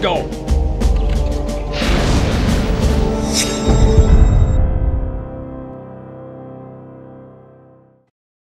go.